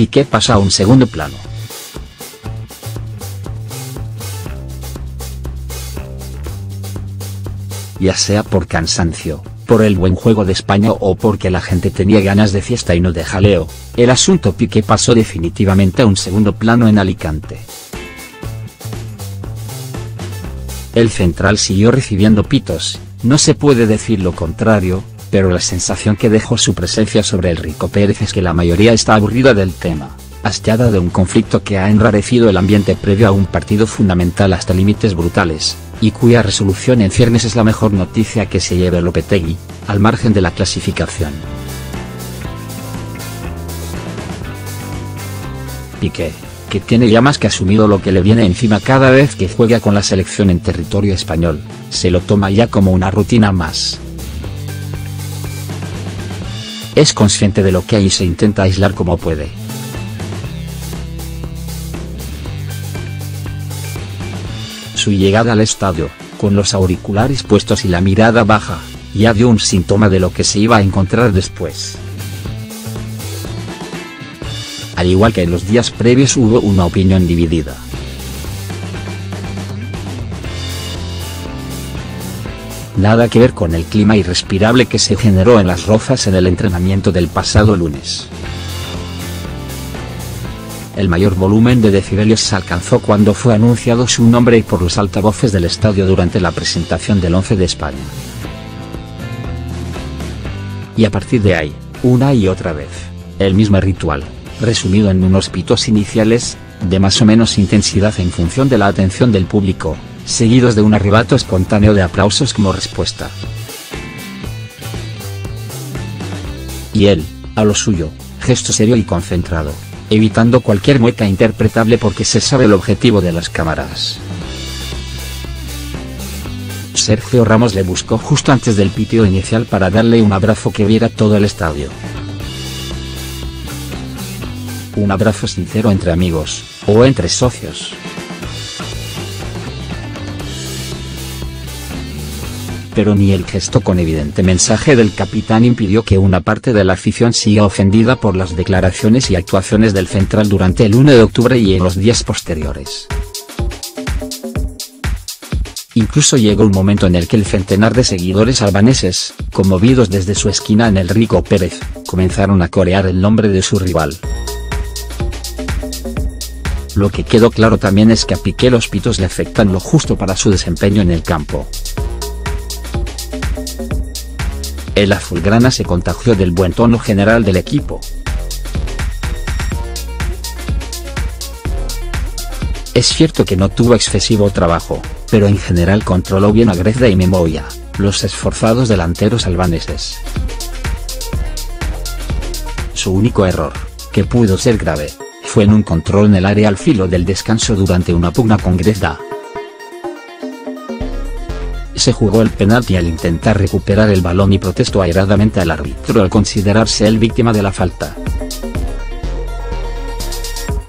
Piqué pasa a un segundo plano. Ya sea por cansancio, por el buen juego de España o porque la gente tenía ganas de fiesta y no de jaleo, el asunto Piqué pasó definitivamente a un segundo plano en Alicante. El central siguió recibiendo pitos, no se puede decir lo contrario, pero la sensación que dejó su presencia sobre el Rico Pérez es que la mayoría está aburrida del tema, hastiada de un conflicto que ha enrarecido el ambiente previo a un partido fundamental hasta límites brutales, y cuya resolución en ciernes es la mejor noticia que se lleve Lopetegui, al margen de la clasificación. Piqué, que tiene ya más que asumido lo que le viene encima cada vez que juega con la selección en territorio español, se lo toma ya como una rutina más. Es consciente de lo que hay y se intenta aislar como puede. Su llegada al estadio, con los auriculares puestos y la mirada baja, ya dio un síntoma de lo que se iba a encontrar después. Al igual que en los días previos hubo una opinión dividida. Nada que ver con el clima irrespirable que se generó en las rozas en el entrenamiento del pasado lunes. El mayor volumen de decibelios se alcanzó cuando fue anunciado su nombre por los altavoces del estadio durante la presentación del 11 de España. Y a partir de ahí, una y otra vez, el mismo ritual, resumido en unos pitos iniciales, de más o menos intensidad en función de la atención del público, seguidos de un arrebato espontáneo de aplausos como respuesta. Y él, a lo suyo, gesto serio y concentrado, evitando cualquier mueca interpretable porque se sabe el objetivo de las cámaras. Sergio Ramos le buscó justo antes del pitio inicial para darle un abrazo que viera todo el estadio. Un abrazo sincero entre amigos, o entre socios. Pero ni el gesto con evidente mensaje del capitán impidió que una parte de la afición siga ofendida por las declaraciones y actuaciones del central durante el 1 de octubre y en los días posteriores. Incluso llegó un momento en el que el centenar de seguidores albaneses, conmovidos desde su esquina en el Rico Pérez, comenzaron a corear el nombre de su rival. Lo que quedó claro también es que a Piqué los pitos le afectan lo justo para su desempeño en el campo. El azulgrana se contagió del buen tono general del equipo. Es cierto que no tuvo excesivo trabajo, pero en general controló bien a Grezda y Memoya, los esforzados delanteros albaneses. Su único error, que pudo ser grave, fue en un control en el área al filo del descanso durante una pugna con Grezda se jugó el penalti al intentar recuperar el balón y protestó airadamente al árbitro al considerarse él víctima de la falta.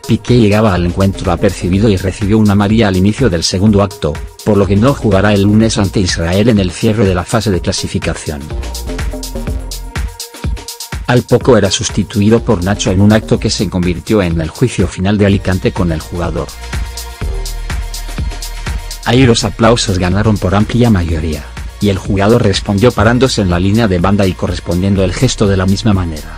Piqué llegaba al encuentro apercibido y recibió una amarilla al inicio del segundo acto, por lo que no jugará el lunes ante Israel en el cierre de la fase de clasificación. Al poco era sustituido por Nacho en un acto que se convirtió en el juicio final de Alicante con el jugador. Ahí los aplausos ganaron por amplia mayoría, y el jugador respondió parándose en la línea de banda y correspondiendo el gesto de la misma manera.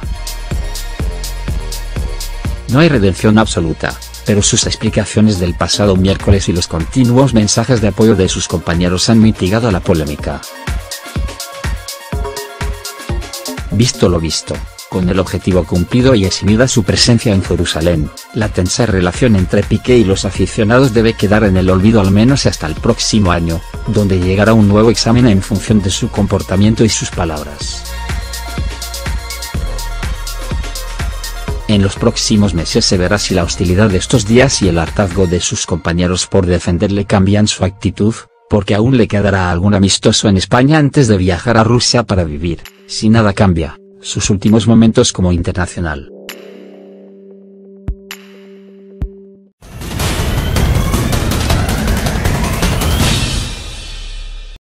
No hay redención absoluta, pero sus explicaciones del pasado miércoles y los continuos mensajes de apoyo de sus compañeros han mitigado la polémica. Visto lo visto, con el objetivo cumplido y eximida su presencia en Jerusalén, la tensa relación entre Piqué y los aficionados debe quedar en el olvido al menos hasta el próximo año, donde llegará un nuevo examen en función de su comportamiento y sus palabras. En los próximos meses se verá si la hostilidad de estos días y el hartazgo de sus compañeros por defenderle cambian su actitud, porque aún le quedará algún amistoso en España antes de viajar a Rusia para vivir, si nada cambia sus últimos momentos como internacional.